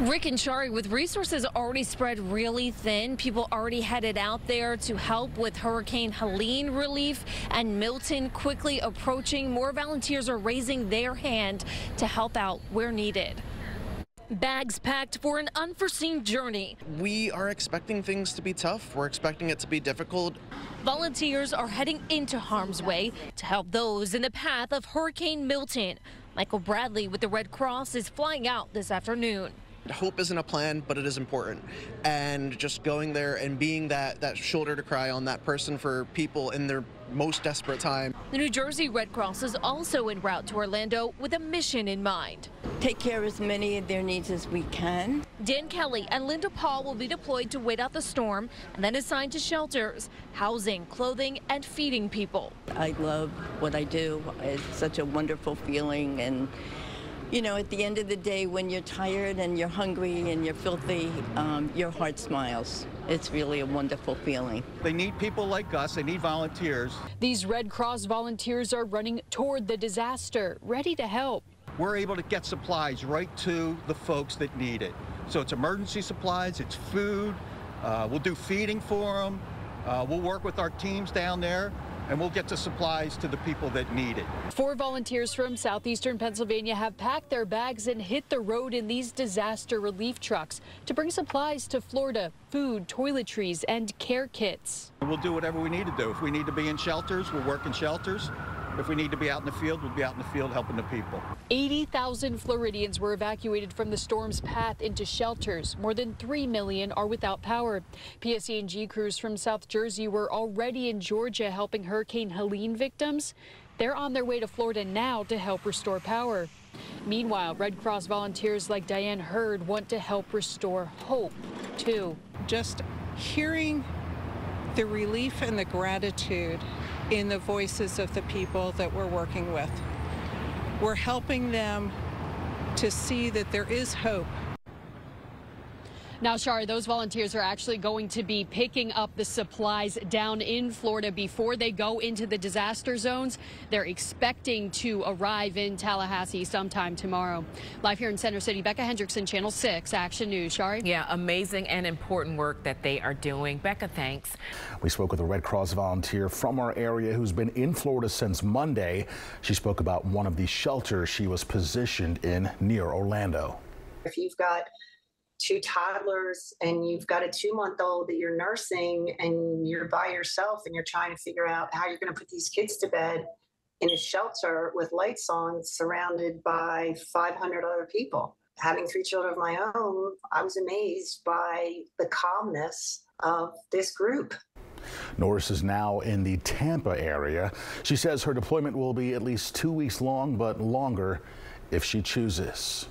Rick and Shari, with resources already spread really thin, people already headed out there to help with Hurricane Helene relief and Milton quickly approaching. More volunteers are raising their hand to help out where needed. Bags packed for an unforeseen journey. We are expecting things to be tough. We're expecting it to be difficult. Volunteers are heading into harm's way to help those in the path of Hurricane Milton. Michael Bradley with the Red Cross is flying out this afternoon. Hope isn't a plan, but it is important. And just going there and being that, that shoulder to cry on that person for people in their most desperate time. The New Jersey Red Cross is also en route to Orlando with a mission in mind. Take care of as many of their needs as we can. Dan Kelly and Linda Paul will be deployed to wait out the storm and then assigned to shelters, housing, clothing, and feeding people. I love what I do. It's such a wonderful feeling and you know, at the end of the day, when you're tired and you're hungry and you're filthy, um, your heart smiles. It's really a wonderful feeling. They need people like us. They need volunteers. These Red Cross volunteers are running toward the disaster, ready to help. We're able to get supplies right to the folks that need it. So it's emergency supplies, it's food. Uh, we'll do feeding for them. Uh, we'll work with our teams down there and we'll get the supplies to the people that need it. Four volunteers from southeastern Pennsylvania have packed their bags and hit the road in these disaster relief trucks to bring supplies to Florida, food, toiletries, and care kits. We'll do whatever we need to do. If we need to be in shelters, we'll work in shelters. If we need to be out in the field, we'll be out in the field helping the people. 80,000 Floridians were evacuated from the storm's path into shelters. More than 3 million are without power. PSE&G crews from South Jersey were already in Georgia helping Hurricane Helene victims. They're on their way to Florida now to help restore power. Meanwhile, Red Cross volunteers like Diane Hurd want to help restore hope, too. Just hearing the relief and the gratitude in the voices of the people that we're working with. We're helping them to see that there is hope now, Shari, those volunteers are actually going to be picking up the supplies down in Florida before they go into the disaster zones. They're expecting to arrive in Tallahassee sometime tomorrow. Live here in Center City, Becca Hendrickson, Channel 6, Action News. Shari? Yeah, amazing and important work that they are doing. Becca, thanks. We spoke with a Red Cross volunteer from our area who's been in Florida since Monday. She spoke about one of the shelters she was positioned in near Orlando. If you've got two toddlers and you've got a two month old that you're nursing and you're by yourself and you're trying to figure out how you're going to put these kids to bed in a shelter with lights on surrounded by 500 other people having three children of my own i was amazed by the calmness of this group Norris is now in the Tampa area. She says her deployment will be at least two weeks long, but longer if she chooses.